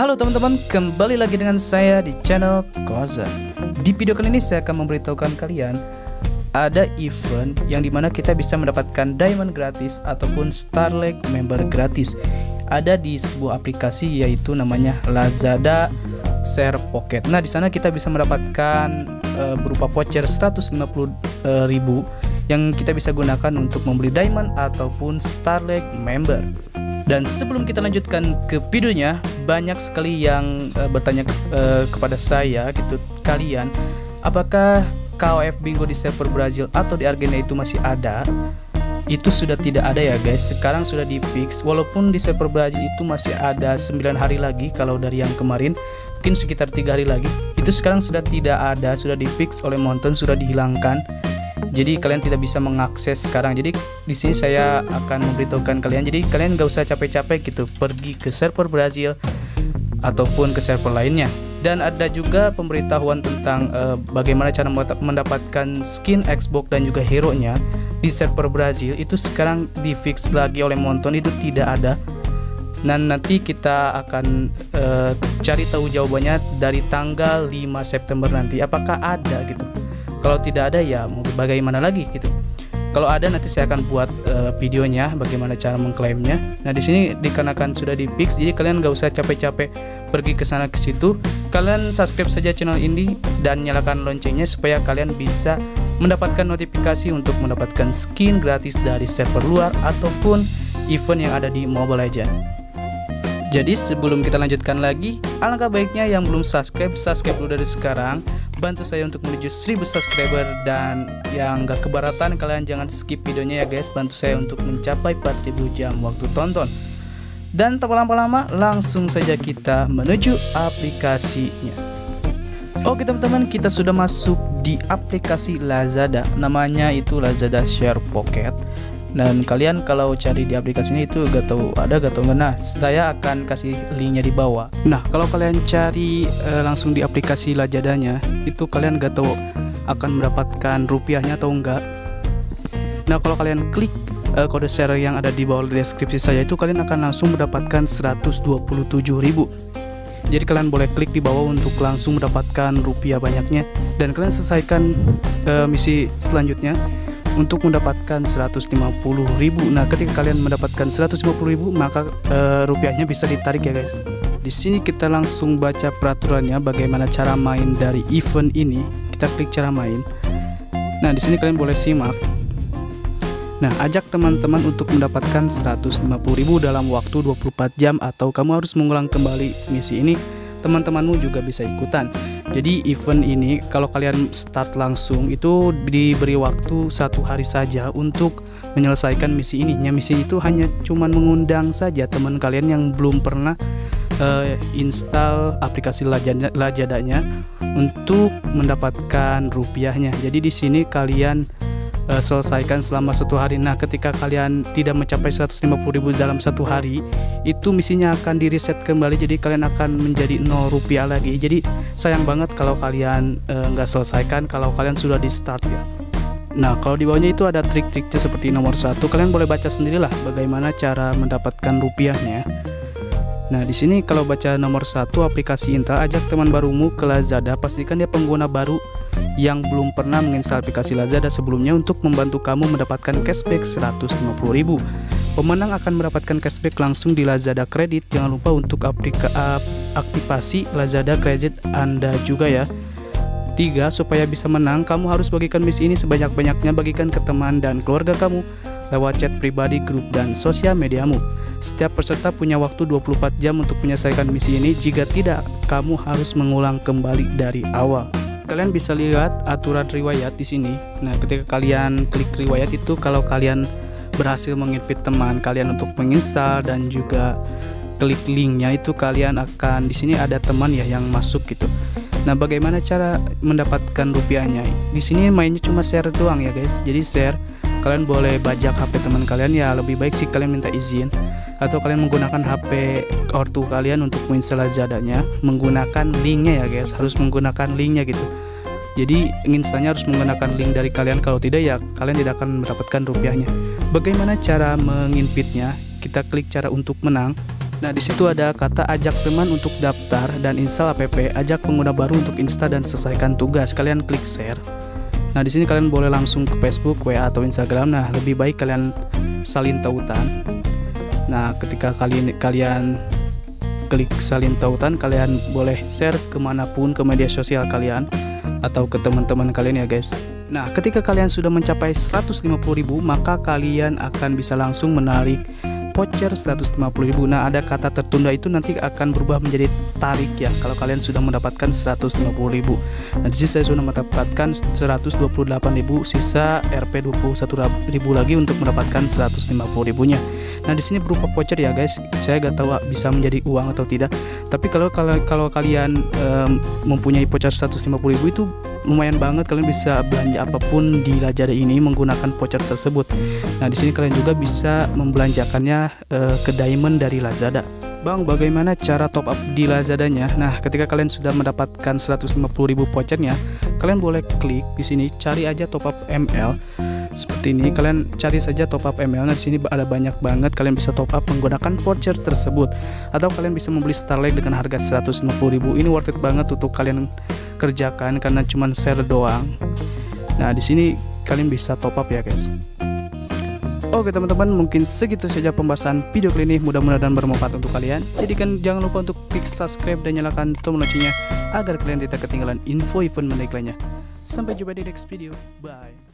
Halo teman-teman, kembali lagi dengan saya di channel Koza. Di video kali ini saya akan memberitahukan kalian ada event yang di mana kita bisa mendapatkan diamond gratis ataupun Starlink member gratis. Ada di sebuah aplikasi yaitu namanya Lazada Share Pocket. Nah, di sana kita bisa mendapatkan e, berupa voucher 150.000 yang kita bisa gunakan untuk membeli diamond ataupun Starlink member. Dan sebelum kita lanjutkan ke videonya, banyak sekali yang uh, bertanya uh, kepada saya gitu, kalian apakah KOF Bingo di server Brazil atau di Argentina itu masih ada? Itu sudah tidak ada ya guys. Sekarang sudah di fix. Walaupun di server Brazil itu masih ada 9 hari lagi kalau dari yang kemarin mungkin sekitar tiga hari lagi. Itu sekarang sudah tidak ada, sudah di fix oleh Mountain, sudah dihilangkan jadi kalian tidak bisa mengakses sekarang. Jadi di sini saya akan memberitahukan kalian. Jadi kalian gak usah capek-capek gitu. Pergi ke server Brazil ataupun ke server lainnya. Dan ada juga pemberitahuan tentang uh, bagaimana cara mendapatkan skin Xbox dan juga hero nya di server Brazil. Itu sekarang di fix lagi oleh Monton. Itu tidak ada. Dan nanti kita akan uh, cari tahu jawabannya dari tanggal 5 September nanti. Apakah ada gitu kalau tidak ada ya mau bagaimana lagi gitu. Kalau ada nanti saya akan buat uh, videonya bagaimana cara mengklaimnya. Nah di sini dikarenakan sudah di fix jadi kalian nggak usah capek-capek pergi ke sana ke situ. Kalian subscribe saja channel ini dan nyalakan loncengnya supaya kalian bisa mendapatkan notifikasi untuk mendapatkan skin gratis dari server luar ataupun event yang ada di Mobile Legends. Jadi sebelum kita lanjutkan lagi, alangkah baiknya yang belum subscribe, subscribe dulu dari sekarang. Bantu saya untuk menuju 1000 subscriber dan yang gak keberatan kalian jangan skip videonya ya guys. Bantu saya untuk mencapai 4000 jam waktu tonton. Dan tak lama-lama langsung saja kita menuju aplikasinya. Oke teman-teman kita sudah masuk di aplikasi Lazada namanya itu Lazada Share Pocket dan kalian kalau cari di aplikasinya itu gak tahu ada gak tahu nah saya akan kasih linknya di bawah. Nah kalau kalian cari uh, langsung di aplikasi Lazadanya itu kalian gak tahu akan mendapatkan rupiahnya atau enggak nah kalau kalian klik uh, kode share yang ada di bawah deskripsi saya itu kalian akan langsung mendapatkan 127.000 jadi kalian boleh klik di bawah untuk langsung mendapatkan rupiah banyaknya. Dan kalian selesaikan uh, misi selanjutnya untuk mendapatkan 150.000 nah ketika kalian mendapatkan 150.000 maka e, rupiahnya bisa ditarik ya guys. Di sini kita langsung baca peraturannya bagaimana cara main dari event ini. Kita klik cara main. Nah di sini kalian boleh simak. Nah, ajak teman-teman untuk mendapatkan 150.000 dalam waktu 24 jam atau kamu harus mengulang kembali misi ini, teman-temanmu juga bisa ikutan. Jadi event ini kalau kalian start langsung itu diberi waktu satu hari saja untuk menyelesaikan misi ini. Misi itu hanya cuman mengundang saja teman kalian yang belum pernah uh, install aplikasi Lajadanya untuk mendapatkan rupiahnya. Jadi di sini kalian uh, selesaikan selama satu hari. Nah, ketika kalian tidak mencapai 150.000 dalam satu hari, itu misinya akan di reset kembali. Jadi kalian akan menjadi 0 rupiah lagi. Jadi sayang banget kalau kalian uh, nggak selesaikan kalau kalian sudah di start ya. Nah, kalau di bawahnya itu ada trik-triknya seperti nomor satu. Kalian boleh baca sendirilah bagaimana cara mendapatkan rupiahnya. Nah, di sini kalau baca nomor satu aplikasi Intel, ajak teman barumu ke Lazada, pastikan dia pengguna baru yang belum pernah menginstal aplikasi Lazada sebelumnya untuk membantu kamu mendapatkan cashback 150.000. Pemenang akan mendapatkan cashback langsung di Lazada Credit. Jangan lupa untuk aplika aktivasi Lazada Credit Anda juga ya. 3. Supaya bisa menang, kamu harus bagikan misi ini sebanyak-banyaknya bagikan ke teman dan keluarga kamu lewat chat pribadi, grup, dan sosial mediamu. Setiap peserta punya waktu 24 jam untuk menyelesaikan misi ini. Jika tidak, kamu harus mengulang kembali dari awal kalian bisa lihat aturan riwayat di sini. Nah, ketika kalian klik riwayat itu kalau kalian berhasil menginvite teman kalian untuk menginstal dan juga klik linknya itu kalian akan di sini ada teman ya yang masuk gitu. Nah, bagaimana cara mendapatkan rupiahnya? Di sini mainnya cuma share doang ya, guys. Jadi share kalian boleh bajak HP teman kalian ya lebih baik sih kalian minta izin atau kalian menggunakan HP ortu kalian untuk menginstal jadanya menggunakan linknya ya guys harus menggunakan linknya gitu jadi instalnya harus menggunakan link dari kalian kalau tidak ya kalian tidak akan mendapatkan rupiahnya bagaimana cara menginvitnya kita klik cara untuk menang Nah, di situ ada kata ajak teman untuk daftar dan install app, ajak pengguna baru untuk install dan selesaikan tugas. Kalian klik share. Nah, di sini kalian boleh langsung ke Facebook, WA atau Instagram. Nah, lebih baik kalian salin tautan. Nah, ketika kalian kalian klik salin tautan, kalian boleh share ke mana pun ke media sosial kalian atau ke teman-teman kalian ya guys. Nah, ketika kalian sudah mencapai 150.000, maka kalian akan bisa langsung menarik voucher 150.000 nah ada kata tertunda itu nanti akan berubah menjadi tarik ya kalau kalian sudah mendapatkan 150.000 nah di sini saya sudah mendapatkan 128.000 sisa Rp 21.000 lagi untuk mendapatkan 150.000 nya nah di sini berupa voucher ya guys. Saya gak tahu bisa menjadi uang atau tidak. Tapi kalau kalau kalau kalian um, mempunyai voucher 150.000 itu lumayan banget kalian bisa belanja apa pun di Lazada ini menggunakan voucher tersebut. Nah, di sini kalian juga bisa membelanjakannya uh, ke diamond dari Lazada. Bang, bagaimana cara top up di Lazadanya? Nah, ketika kalian sudah mendapatkan 150.000 vouchernya, kalian boleh klik di sini cari aja top up ML seperti ini kalian cari saja top up ML nah di sini ada banyak banget kalian bisa top up menggunakan voucher tersebut. Atau kalian bisa membeli Starlink dengan harga 150.000 ini worth it banget untuk kalian kerjakan karena cuma share doang. Nah di sini kalian bisa top up ya guys Oke teman-teman mungkin segitu saja pembahasan video kali ini. Mudah-mudahan bermanfaat untuk kalian. Jadi kan jangan lupa untuk klik subscribe dan nyalakan tombol loncengnya agar kalian tidak ketinggalan info event menarik lainnya. Sampai jumpa di next video. Bye